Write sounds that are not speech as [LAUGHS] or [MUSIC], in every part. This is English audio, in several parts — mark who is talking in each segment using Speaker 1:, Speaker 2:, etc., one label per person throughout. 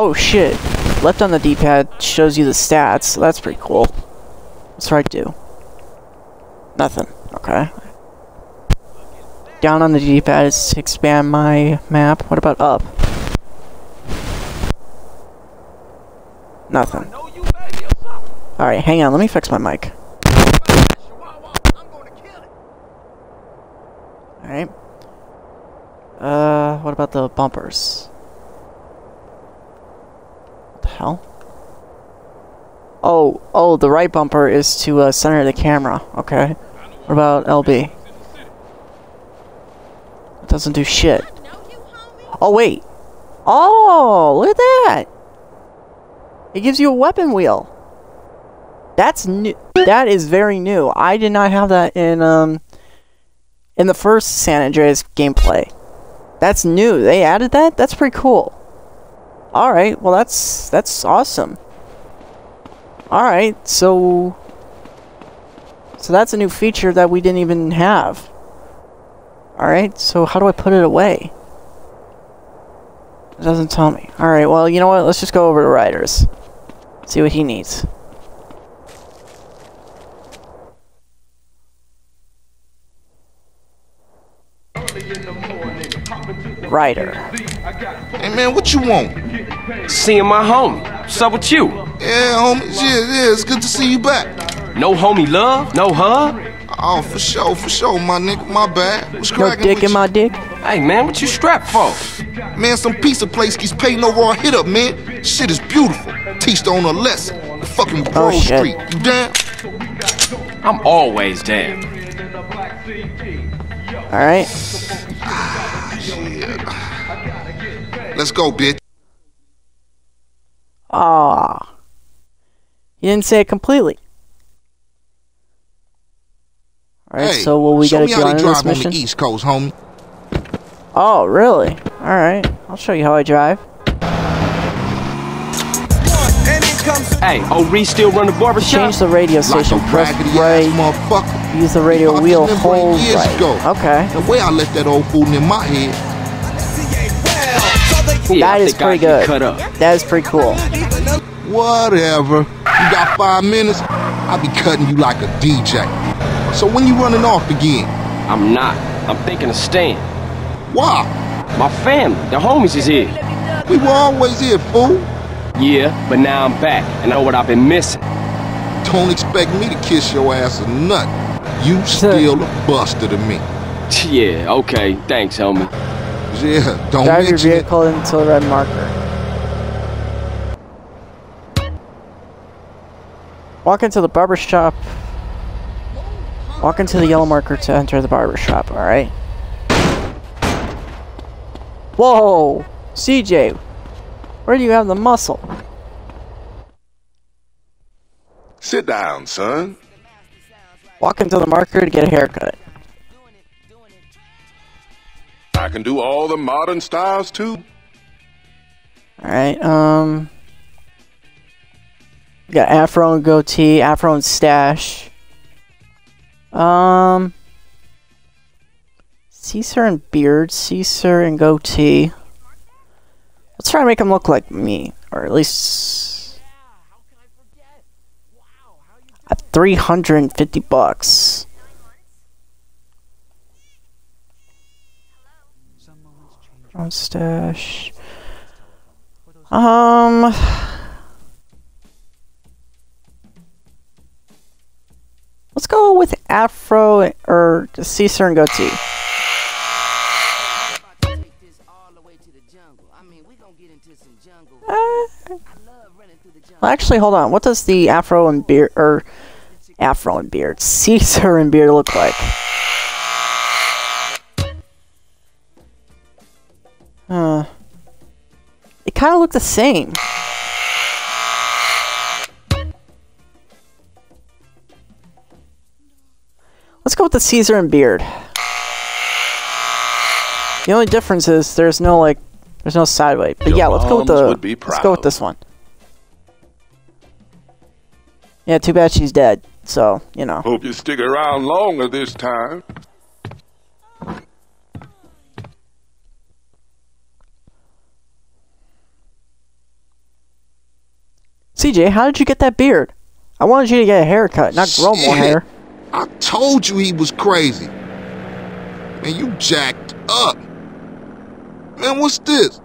Speaker 1: Oh shit. Left on the D-pad shows you the stats. That's pretty cool. What's right do? Nothing. Okay. Down on the D-pad is to expand my map. What about up? Nothing. Alright, hang on. Let me fix my mic. Alright. Uh, what about the bumpers? Hell? Oh, oh, the right bumper is to uh, center the camera. Okay. What about LB? It doesn't do shit. Oh, wait. Oh, look at that. It gives you a weapon wheel. That's new. That is very new. I did not have that in, um, in the first San Andreas gameplay. That's new. They added that? That's pretty cool. Alright, well that's, that's awesome. Alright, so... So that's a new feature that we didn't even have. Alright, so how do I put it away? It doesn't tell me. Alright, well, you know what? Let's just go over to Ryder's. See what he needs. Ryder.
Speaker 2: Hey man, what you want?
Speaker 3: Seeing my homie. What's up with you?
Speaker 2: Yeah, homie. Yeah, yeah, it's good to see you back.
Speaker 3: No homie love? No hug?
Speaker 2: Oh, for sure, for sure, my nigga. My bad. What's
Speaker 1: No
Speaker 2: cracking
Speaker 1: dick in
Speaker 2: you?
Speaker 1: my dick?
Speaker 3: Hey man, what you strapped for?
Speaker 2: Man, some pizza place keeps paying over our hit up, man. Shit is beautiful. Teach the owner a lesson. The fucking oh, Grove
Speaker 1: Oh, shit.
Speaker 2: Street. You down?
Speaker 3: I'm always down.
Speaker 1: Alright.
Speaker 2: Ah, Let's go, bitch.
Speaker 1: Ah. You didn't say it completely. Alright,
Speaker 2: hey,
Speaker 1: so will we
Speaker 2: show
Speaker 1: gotta
Speaker 2: me
Speaker 1: go on this
Speaker 2: drive on
Speaker 1: mission?
Speaker 2: the East Coast, homie.
Speaker 1: Oh, really? Alright. I'll show you how I drive.
Speaker 3: Hey, oh Reece still run the barbershop?
Speaker 1: Change the radio station.
Speaker 2: a
Speaker 1: Press
Speaker 2: raggedy
Speaker 1: right. Use the radio wheel. Hold right.
Speaker 2: ago.
Speaker 1: Okay.
Speaker 2: The way I left that old fool in my head.
Speaker 3: Yeah,
Speaker 1: That
Speaker 3: I
Speaker 1: is
Speaker 3: think I
Speaker 1: pretty good.
Speaker 3: Cut up.
Speaker 1: That is pretty cool.
Speaker 2: Whatever. You got five minutes? I'll be cutting you like a DJ. So when you running off again?
Speaker 3: I'm not. I'm thinking of staying.
Speaker 2: Why?
Speaker 3: My family, the homies is here.
Speaker 2: We were always here, fool.
Speaker 3: Yeah, but now I'm back, and I know what I've been missing.
Speaker 2: Don't expect me to kiss your ass or nut. You [LAUGHS] still a buster to me.
Speaker 3: Yeah, okay. Thanks, homie.
Speaker 2: Yeah, don't
Speaker 1: Drive your
Speaker 2: mention it.
Speaker 1: vehicle until the red marker. Walk into the barber shop. Walk into the yellow marker to enter the barber shop, alright? Whoa! CJ! Where do you have the muscle?
Speaker 4: Sit down, son.
Speaker 1: Walk into the marker to get a haircut.
Speaker 4: I can do all the modern styles too.
Speaker 1: Alright, um. Got afro and goatee, afro and stash. Um. Caesar and beard, Caesar and goatee. Let's try to make him look like me, or at least. At 350 bucks. Mustache. Um. Let's go with Afro or Caesar and goatee. Uh, well, actually, hold on. What does the Afro and beard or Afro and beard, Caesar and beard look like? Uh, it kind of look the same. Let's go with the Caesar and beard. The only difference is there's no like, there's no sideway. But
Speaker 4: Your
Speaker 1: yeah, let's go with the. Let's go with this one. Yeah, too bad she's dead. So you know.
Speaker 4: Hope you stick around longer this time.
Speaker 1: CJ, how did you get that beard? I wanted you to get a haircut, not grow more hair.
Speaker 2: I told you he was crazy. Man, you jacked up. Man, what's this?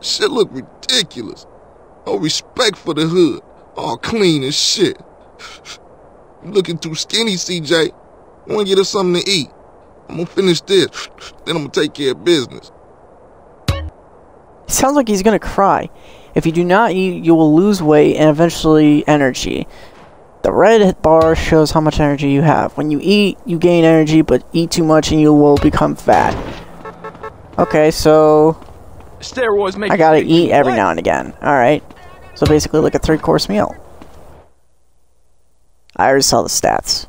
Speaker 2: Shit look ridiculous. No respect for the hood. All clean as shit. You looking too skinny, CJ. I wanna get us something to eat. I'm gonna finish this, then I'm gonna take care of business.
Speaker 1: Sounds like he's gonna cry. If you do not eat, you will lose weight and eventually energy. The red bar shows how much energy you have. When you eat, you gain energy, but eat too much and you will become fat. Okay, so
Speaker 3: Steroids make
Speaker 1: I gotta eat every now and again. Alright. So basically like a three course meal. I already saw the stats.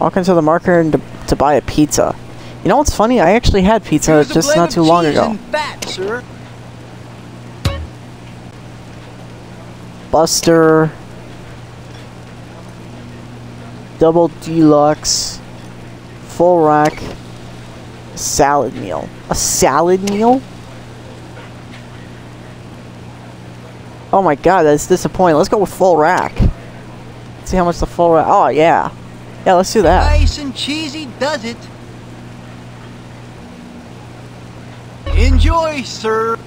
Speaker 1: Walk into the market and to, to buy a pizza. You know what's funny? I actually had pizza just not too long ago.
Speaker 5: Fat.
Speaker 1: Buster. Double deluxe. Full rack. Salad meal. A salad meal? Oh my god, that's disappointing. Let's go with full rack. Let's see how much the full rack. Oh yeah. Yeah, let's do that.
Speaker 5: Nice and cheesy does it. Enjoy, sir.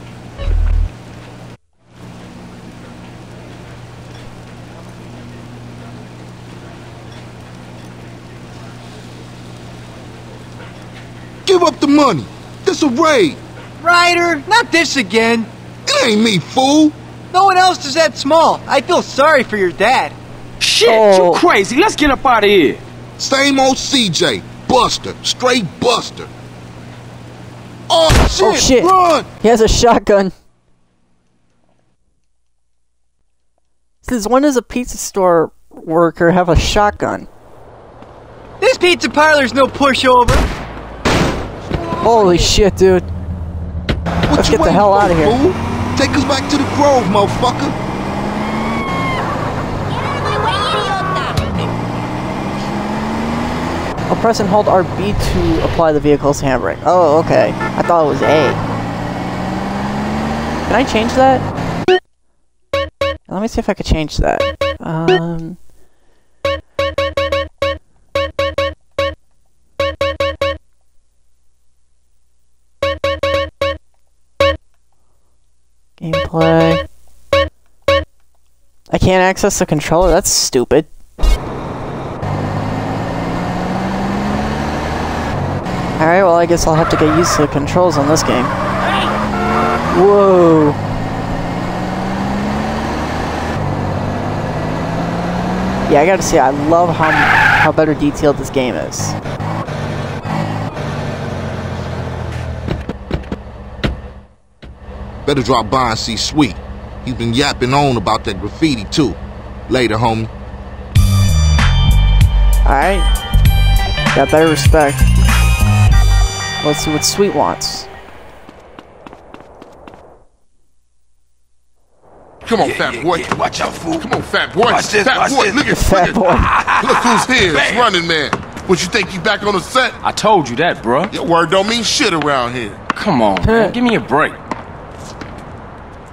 Speaker 2: Give up the money. This a raid.
Speaker 5: Ryder, not this again.
Speaker 2: It ain't me, fool.
Speaker 5: No one else is that small. I feel sorry for your dad.
Speaker 3: Shit,
Speaker 1: Oh.
Speaker 3: you crazy. Let's get up out of here.
Speaker 2: Same old CJ. Buster. Straight Buster. Oh, oh, shit.
Speaker 1: Oh, shit.
Speaker 2: Run.
Speaker 1: He has a shotgun. Since when does a pizza store worker have a shotgun?
Speaker 5: This pizza parlor's no pushover.
Speaker 1: Holy shit, dude.
Speaker 2: What
Speaker 1: Let's get the hell
Speaker 2: for,
Speaker 1: outta here.
Speaker 2: Fool? Take us back to the Grove, motherfucker.
Speaker 1: I'll press and hold RB to apply the vehicle's handbrake. Oh, okay. I thought it was A. Can I change that? Let me see if I could change that. Um... Gameplay. I can't access the controller? That's stupid. Alright, well, I guess I'll have to get used to the controls on this game. Whoa. Yeah, I gotta say, I love how, how better detailed this game is.
Speaker 2: Better drop by and see Sweet. He's been yapping on about that graffiti, too. Later, homie.
Speaker 1: Alright. Got better respect. Let's see what Sweet wants.
Speaker 4: Come on, fat boy.
Speaker 6: Watch out, fool.
Speaker 4: Come on, fat boy.
Speaker 6: Watch this,
Speaker 4: fat
Speaker 6: watch
Speaker 4: boy.
Speaker 6: this.
Speaker 4: Look at
Speaker 1: Fat boy. [LAUGHS]
Speaker 4: Look who's here. It's running man. What you think you back on the set?
Speaker 3: I told you that, bruh.
Speaker 4: Your word don't mean shit around here.
Speaker 3: Come on, man. Give me a break.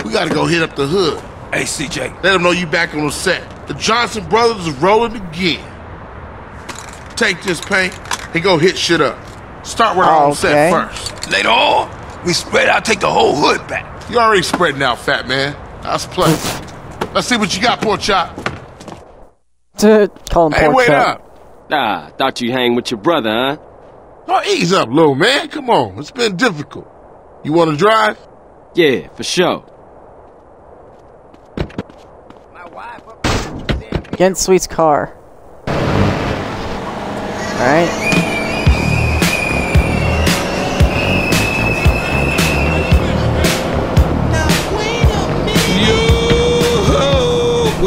Speaker 4: We gotta go hit up the hood.
Speaker 6: Hey, CJ.
Speaker 4: Let them know you back on the set. The Johnson brothers is rolling again. Take this paint and go hit shit up. Start where I'm
Speaker 1: okay.
Speaker 4: set first.
Speaker 6: Later on, we spread out, take the whole hood back.
Speaker 4: You already spreading out, fat man. That's play. Let's see what you got, poor chop.
Speaker 1: Call him
Speaker 4: Hey,
Speaker 1: pork
Speaker 4: wait
Speaker 1: chop.
Speaker 4: up.
Speaker 3: Ah, thought you hang with your brother, huh?
Speaker 4: Oh, ease up, little man. Come on. It's been difficult. You want to drive?
Speaker 3: Yeah, for sure.
Speaker 1: Get in Sweet's car. Alright.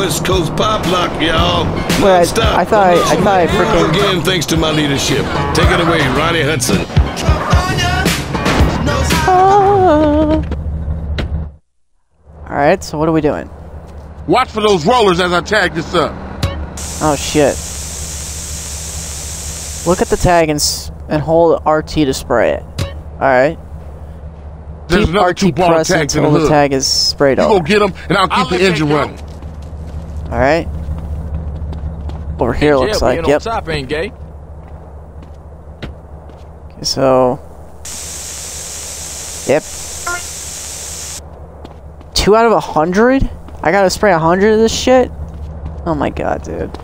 Speaker 7: West Coast Pop Lock, y'all.
Speaker 1: Wait, I-
Speaker 7: Non-stop.
Speaker 1: I thought I- I thought I freaking-
Speaker 7: Again, thanks to my leadership. Take it away, Ronnie Hudson. Ah.
Speaker 1: Alright, so what are we doing?
Speaker 4: Watch for those rollers as I tag this up.
Speaker 1: Oh shit. Look at the tag and, s- and hold RT to spray it. Alright.
Speaker 4: There's
Speaker 1: Keep
Speaker 4: another
Speaker 1: RT
Speaker 4: two ball
Speaker 1: press
Speaker 4: tags in
Speaker 1: until
Speaker 4: the
Speaker 1: the
Speaker 4: hood.
Speaker 1: tag is sprayed
Speaker 4: You go get them, and I'll keep
Speaker 5: I'll
Speaker 4: the
Speaker 5: let that
Speaker 4: engine
Speaker 5: go.
Speaker 4: running.
Speaker 1: All right. Over here looks
Speaker 3: yeah,
Speaker 1: like.
Speaker 3: being
Speaker 1: Yep.
Speaker 3: on top ain't gay.
Speaker 1: Okay, so. Yep. Two out of a hundred? I gotta spray a hundred of this shit? Oh my god, dude.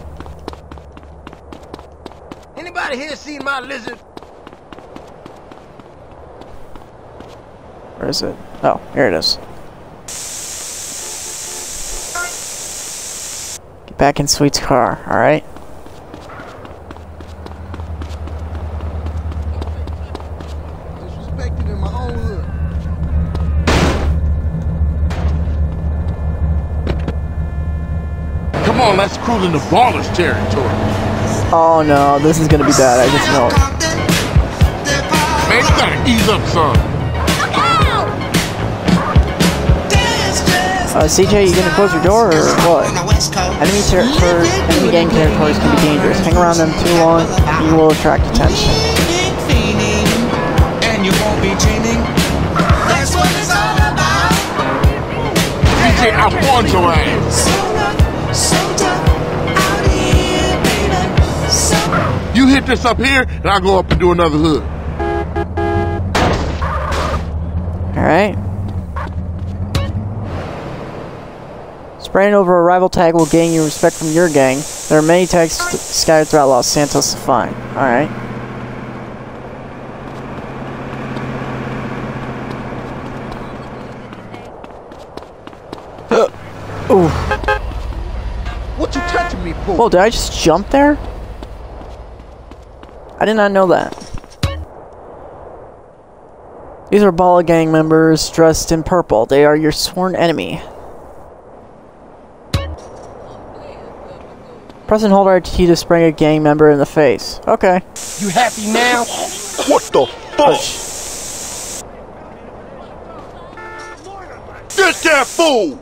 Speaker 5: Anybody here seen my lizard?
Speaker 1: Where is it? Oh, here it is. Get back in Sweet's car, alright?
Speaker 2: Disrespected in my own hood.
Speaker 4: Come on, let's cruise into Ballas territory.
Speaker 1: Oh no, this is gonna be bad, I just know it.
Speaker 4: Man, you gotta ease up some.
Speaker 1: Uh, CJ, you gonna close your door or what? Enemy, ter- ter- enemy gang territories can be dangerous. Hang around them too long, you will attract attention.
Speaker 8: And you won't be dreaming. That's what it's all about.
Speaker 4: DJ, I warned your ass.
Speaker 8: So rough, so tough out here, baby. So
Speaker 4: You hit this up here, and I'll go up and do another hood.
Speaker 1: Alright. Spraying over a rival tag will gain you respect from your gang. There are many tags scattered throughout Los Santos to find. Alright. Uh, Ooh.
Speaker 2: What you touching me for?
Speaker 1: Whoa, did I just jump there? I did not know that. These are Balla gang members dressed in purple. They are your sworn enemy. Press and hold RT to spray a gang member in the face. Okay.
Speaker 3: You happy now?
Speaker 2: What the fuck? Get that fool!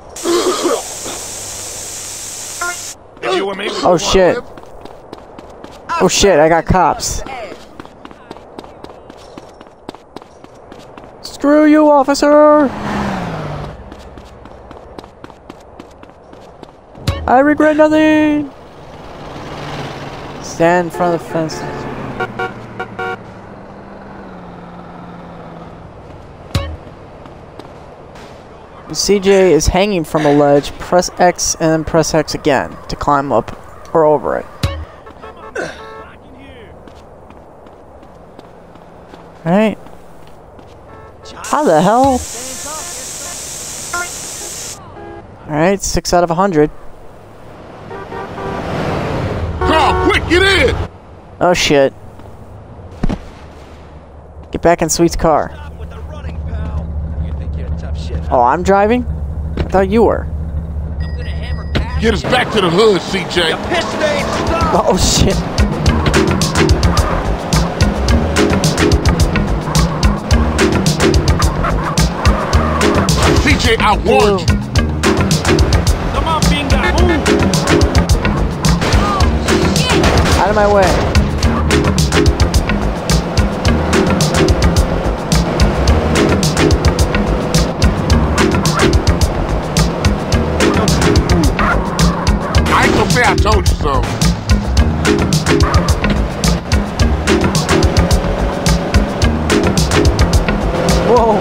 Speaker 1: Oh shit. Oh shit, I got cops. Screw you, officer! I regret nothing! Stand in front of the fence. CJ is hanging from a ledge, press X and then press X again to climb up or over it. Alright. How the hell? Alright, 6 out of a 100. Oh shit. Get back in Sweet's car. Oh, I'm driving? I thought you were.
Speaker 4: Get us back to the hood, CJ. [LAUGHS]
Speaker 1: Oh shit.
Speaker 4: CJ, I warned you.
Speaker 3: Come on, Binga, move.
Speaker 1: Out of my way.
Speaker 4: I ain't gonna say I told you so.
Speaker 1: Whoa.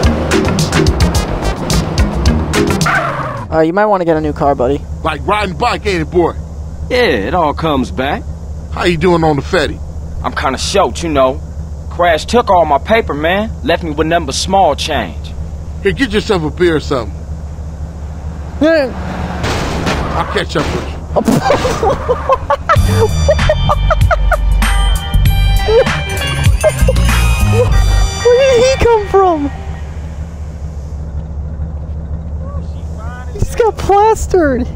Speaker 1: Uh, you might want to get a new car, buddy.
Speaker 4: Like riding bike, ain't it, boy?
Speaker 3: Yeah, it all comes back.
Speaker 4: How you doing on the Fetty?
Speaker 3: I'm kinda short, you know. Crash took all my paper, man. Left me with nothing but small change.
Speaker 4: Here, get yourself a beer or something. I'll catch up with you. [LAUGHS]
Speaker 1: Where did he come from? He's got plastered. [LAUGHS]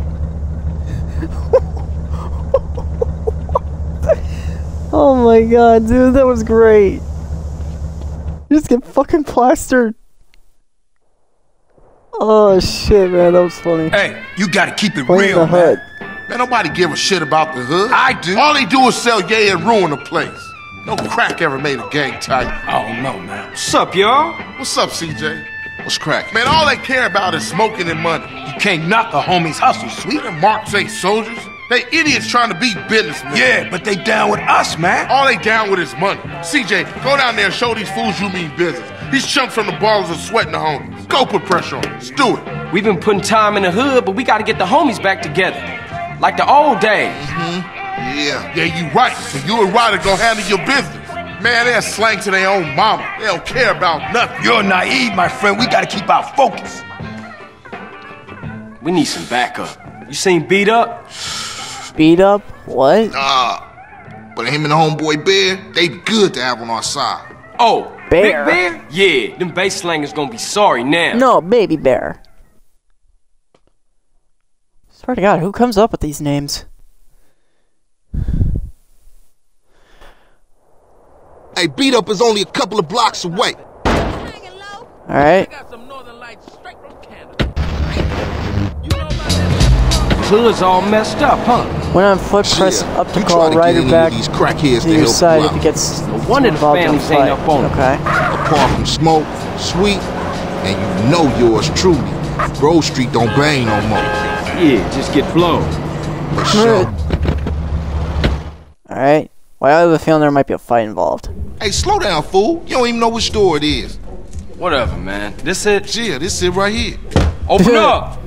Speaker 1: oh my god, dude, that was great. You just get fucking plastered. Oh shit, man, that was funny.
Speaker 6: Hey, you gotta keep it
Speaker 1: Clean
Speaker 6: real,
Speaker 1: the
Speaker 6: man.
Speaker 1: hood.
Speaker 4: Man, nobody give a shit about the hood.
Speaker 6: I do.
Speaker 4: All they do is sell yay and ruin the place. No crack ever made a gang tight.
Speaker 6: Oh no, man.
Speaker 3: What's up, y'all?
Speaker 4: What's up, CJ?
Speaker 2: What's crack?
Speaker 4: Man, all they care about is smoking and money.
Speaker 6: You can't knock a homie's hustle, sweet.
Speaker 4: Even Marks ain't soldiers. They idiots trying to be businessmen.
Speaker 6: Yeah, but they down with us, man.
Speaker 4: All they down with is money. CJ, go down there and show these fools you mean business. These chumps from the Ballas are sweating the homies. Go put pressure on them. Let's do it.
Speaker 3: We've been putting time in the hood, but we gotta get the homies back together. Like the old days.
Speaker 2: Yeah.
Speaker 4: Yeah, you right. So you and Ryder gonna handle your business. Man, they're slang to their own mama. They don't care about nothing.
Speaker 6: You're naive, my friend. We gotta keep our focus.
Speaker 3: We need some backup. You seen B Dup?
Speaker 1: B Dup? What?
Speaker 2: Uh, but him and the homeboy Bear, they good to have on our side.
Speaker 3: Oh,
Speaker 1: Bear.
Speaker 3: Big Bear? Yeah, them bass slangers gonna be sorry now.
Speaker 1: No, baby bear. Swear to God, who comes up with these names?
Speaker 2: Hey, B Dup is only a couple of blocks away.
Speaker 1: Alright.
Speaker 3: Hood's all messed up, huh?
Speaker 1: When I on foot, press
Speaker 2: Shit,
Speaker 1: up to
Speaker 2: you
Speaker 1: call
Speaker 2: try to
Speaker 1: Ryder back
Speaker 2: of these crackheads
Speaker 1: to
Speaker 2: to
Speaker 1: your side
Speaker 2: you
Speaker 1: if he
Speaker 2: out.
Speaker 1: gets
Speaker 3: wonder the
Speaker 1: involved in a
Speaker 3: families ain't
Speaker 1: fight.
Speaker 3: up on.
Speaker 1: Okay.
Speaker 2: Apart from smoke, sweet, and you know yours truly. Grove Street don't bang no more.
Speaker 3: Yeah, just get blown.
Speaker 2: Sure.
Speaker 1: Alright. Well, I have a feeling there might be a fight involved.
Speaker 2: Hey, slow down, fool. You don't even know which store it is.
Speaker 3: Whatever, man. This it?
Speaker 2: Yeah, this it right here.
Speaker 3: Open [LAUGHS] up!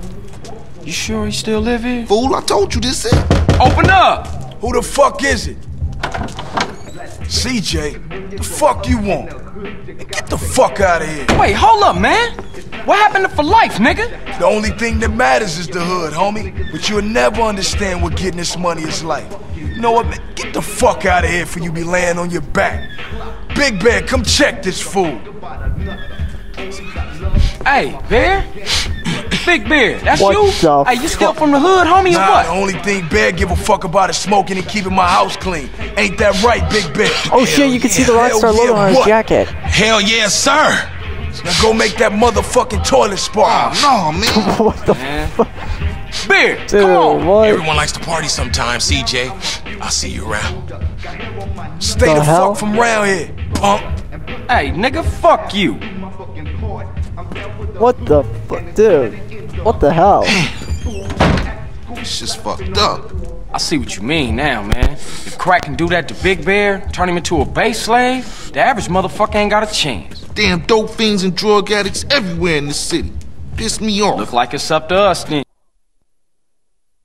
Speaker 3: You sure he still live here?
Speaker 2: Fool, I told you this it.
Speaker 3: Open up!
Speaker 6: Who the fuck is it? CJ, the fuck you want? Get the fuck out of here.
Speaker 3: Wait, hold up, man. What happened to for life, nigga?
Speaker 6: The only thing that matters is the hood, homie. But you'll never understand what getting this money is like. You know what, man? Get the fuck out of here for you be laying on your back. Big Bear, come check this fool.
Speaker 3: Hey, Bear? Big Bear, that's
Speaker 1: What
Speaker 3: you?
Speaker 1: the
Speaker 3: hey, you still from the hood, homie, or
Speaker 6: Nah,
Speaker 3: what?
Speaker 6: the only thing Bear give a fuck about is smoking and keeping my house clean. Ain't that right, Big Bear?
Speaker 1: Oh shit, you can see the
Speaker 6: Hell
Speaker 1: Rockstar
Speaker 6: yeah,
Speaker 1: logo on his
Speaker 6: what?
Speaker 1: jacket.
Speaker 6: Hell yeah, sir. Now go make that motherfucking toilet spark.
Speaker 2: Oh, no, man. [LAUGHS]
Speaker 1: what the
Speaker 3: Man. Bear,
Speaker 1: dude?
Speaker 3: come on.
Speaker 1: What?
Speaker 9: Everyone likes to party sometimes, CJ. I'll see you around.
Speaker 6: Stay
Speaker 1: The
Speaker 6: the,
Speaker 1: hell?
Speaker 6: fuck from round here, punk.
Speaker 3: Hey, nigga, fuck you.
Speaker 1: What the fuck, dude? What the hell? [LAUGHS]
Speaker 2: It's just fucked up.
Speaker 3: I see what you mean now, man. If Crack can do that to Big Bear, turn him into a base slave, the average motherfucker ain't got a chance.
Speaker 2: Damn dope fiends and drug addicts everywhere in the city. Piss me off.
Speaker 3: Look like it's up to us then.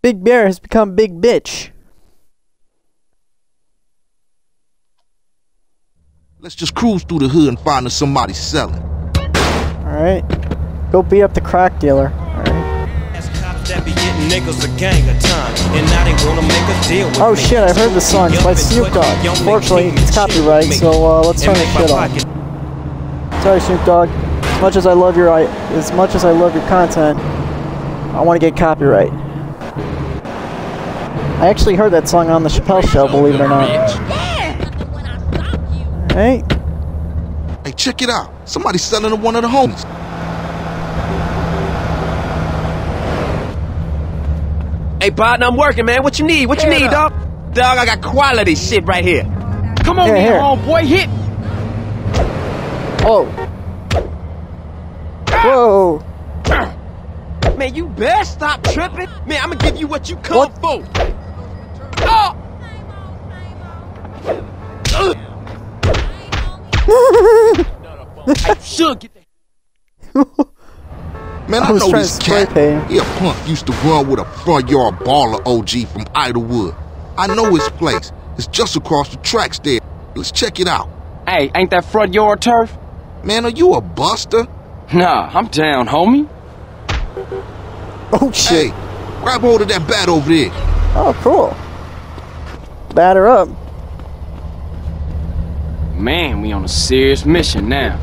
Speaker 1: Big Bear has become Big Bitch.
Speaker 2: Let's just cruise through the hood and find us somebody selling.
Speaker 1: Alright. Go beat up the crack dealer. Alright.
Speaker 10: that be getting niggas a gang of time. And now they wanna make a deal with
Speaker 1: Oh shit, I heard the song. It's by Snoop Dogg. Unfortunately, it's copyright, so uh, let's turn this shit off. Sorry, Snoop Dogg. As much as I love your, as much as I love your content, I want to get copyright. I actually heard that song on the Chappelle Show, believe it or not. Hey,
Speaker 2: Hey, check it out. Somebody's selling to one of the homies.
Speaker 5: Hey, partner, I'm working, man. What you need? What you need, dog? Dog, I got quality shit right here.
Speaker 3: Come on,
Speaker 1: Here,
Speaker 3: here,
Speaker 1: here.
Speaker 3: homeboy, hit.
Speaker 1: Oh, ah! whoa, ah!
Speaker 5: Man, you better stop tripping. Man, I'm gonna give you what you come
Speaker 1: What?
Speaker 5: for. Oh! I should get that.
Speaker 2: Man,
Speaker 1: I
Speaker 2: I,
Speaker 1: was
Speaker 2: know
Speaker 1: trying
Speaker 2: this
Speaker 1: to spray
Speaker 2: cat.
Speaker 1: paint.
Speaker 2: He a punk used to run with a front yard Balla OG from Idlewood. I know his place. It's just across the tracks there. Let's check it out.
Speaker 3: Hey, ain't that front yard turf?
Speaker 2: Man, are you a buster?
Speaker 3: Nah, I'm down, homie.
Speaker 1: oh shit.
Speaker 2: Hey, grab hold of that bat over there.
Speaker 1: Oh, cool. Batter up.
Speaker 3: Man, we on a serious mission now.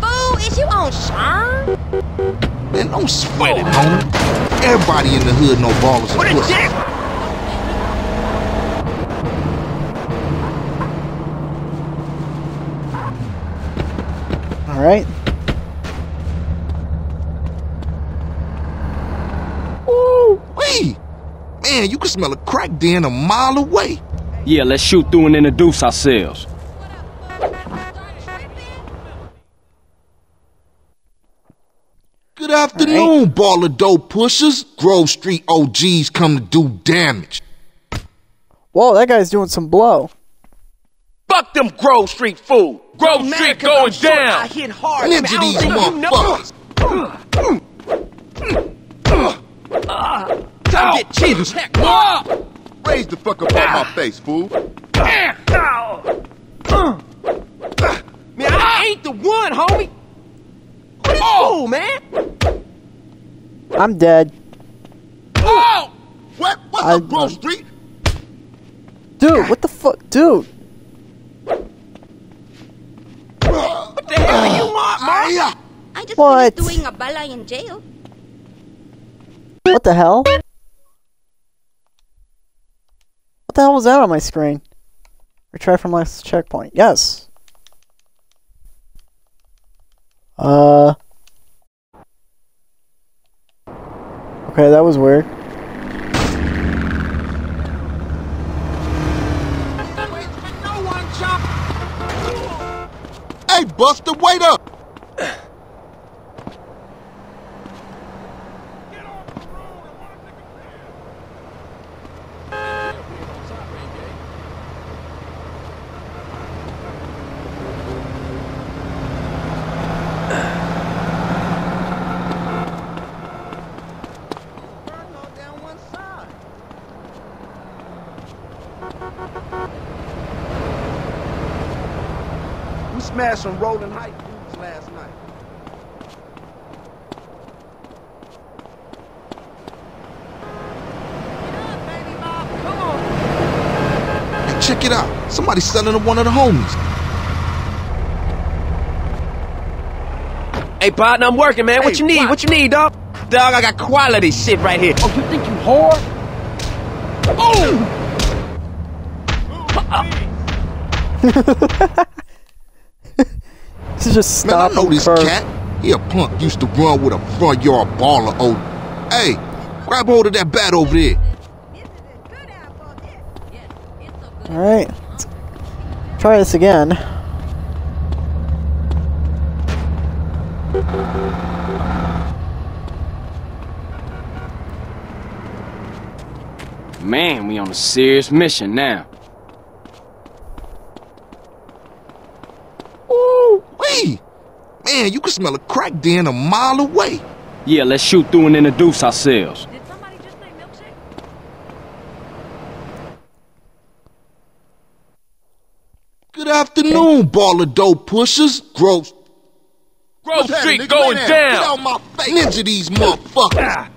Speaker 11: Fool, is you on Sharn?
Speaker 2: Man, don't sweat it, homie. Everybody in the hood know Ballas and
Speaker 5: What a
Speaker 2: pussy.
Speaker 1: Right?
Speaker 2: Ooh, wee! Man, you can smell a crack den a mile away.
Speaker 3: Yeah, let's shoot through and introduce ourselves.
Speaker 2: Good afternoon, right. Balla dope pushers. Grove Street OGs come to do damage.
Speaker 1: Whoa, that guy's doing some blow.
Speaker 5: Fuck them Grove Street fool. Grove
Speaker 10: Don't
Speaker 5: Street
Speaker 10: matter 'cause I'm
Speaker 5: going
Speaker 10: short,
Speaker 5: down.
Speaker 10: I hit hard.
Speaker 2: Ninja these
Speaker 10: think you know.
Speaker 2: motherfuckers.
Speaker 5: Time to get chin checked. [LAUGHS]
Speaker 2: Raise the fuck up out my ah. face, fool.
Speaker 5: Man, I ain't the one, homie. What is oh. fool, man?
Speaker 1: I'm dead.
Speaker 5: Oh!
Speaker 2: What? What's
Speaker 1: I-
Speaker 2: up, Grove Street?
Speaker 1: Dude, what the fuck? Dude.
Speaker 5: What the hell do you want, man?
Speaker 2: Hiya.
Speaker 11: I just
Speaker 1: What?
Speaker 11: finished doing a bala in jail.
Speaker 1: What the hell? What the hell was that on my screen? Retry from last checkpoint. Yes. Uh. Okay, that was weird.
Speaker 2: Hey, Buster, wait up.
Speaker 5: We smashed some rolling height dudes last night.
Speaker 2: Hey, check it out. Somebody's selling to one of the homies.
Speaker 5: Hey, partner, I'm working, man. What you need?
Speaker 2: what?
Speaker 5: What you need, dog? Dog, I got quality shit right here.
Speaker 3: Oh, you think you whore?
Speaker 5: Oh!
Speaker 1: This [LAUGHS] is uh-uh. Just
Speaker 2: Man, I know this
Speaker 1: curve.
Speaker 2: cat. He a punk used to run with a front yard Balla. Oh, hey, grab hold of that bat over there.
Speaker 1: Alright. Let's try this again.
Speaker 3: Man, we on a serious mission now.
Speaker 2: Wee. Man, you can smell a crack den a mile away.
Speaker 3: Yeah, let's shoot through and introduce ourselves.
Speaker 11: Did somebody just say milkshake?
Speaker 2: Good afternoon, Balla dope pushers. Grove
Speaker 5: Grove
Speaker 2: What's
Speaker 5: Street
Speaker 2: nigga?
Speaker 5: going
Speaker 2: Lay Get
Speaker 5: down.
Speaker 2: out my face. Ninja these motherfuckers.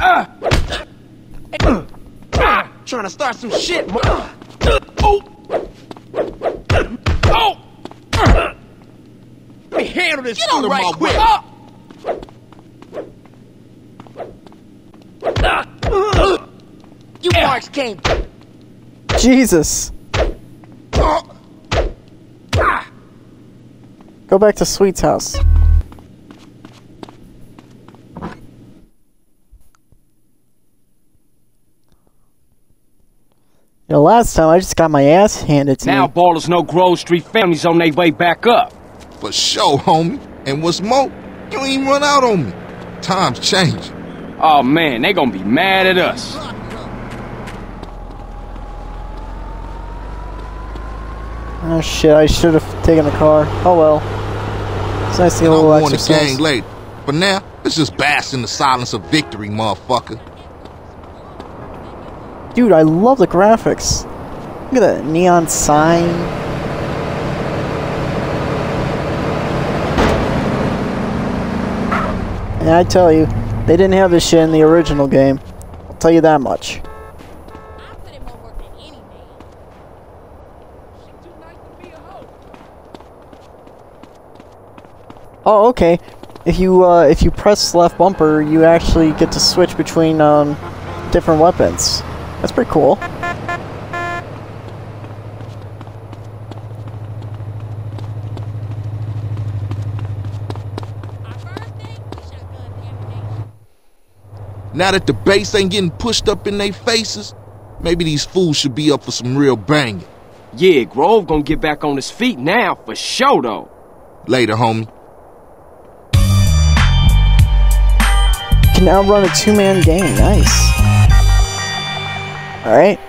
Speaker 2: Ah.
Speaker 5: Trying to start some shit. mo- Oh! Oh! Let me handle this
Speaker 2: Get out
Speaker 5: fool
Speaker 2: of
Speaker 5: right
Speaker 2: my
Speaker 5: quick.
Speaker 2: way.
Speaker 5: Ah! You marks came.
Speaker 1: Jesus. Go back to Sweet's house. You know, last time I just got my ass handed to
Speaker 3: Now
Speaker 1: me.
Speaker 3: Ballas know Grove Street families on their way back up.
Speaker 2: For sure, homie. And what's more, you don't even run out on me. Times change.
Speaker 3: Oh man, they gonna be mad at us.
Speaker 1: Oh shit, I should have taken the car. Oh well. It's nice to get a
Speaker 2: I'll
Speaker 1: little
Speaker 2: warn the
Speaker 1: exercise.
Speaker 2: gang later. For now, let's just bask in the silence of victory, motherfucker.
Speaker 1: Dude, I love the graphics. Look at that neon sign. And I tell you, they didn't have this shit in the original game. I'll tell you that much. Oh, okay. If you uh, if you press left bumper, you actually get to switch between um, different weapons. That's pretty cool.
Speaker 2: Now that the bass ain't getting pushed up in their faces, maybe these fools should be up for some real banging.
Speaker 3: Yeah, Grove gonna get back on his feet now, for sure though.
Speaker 2: Later, homie.
Speaker 1: Can now run a two-man gang, nice. All right.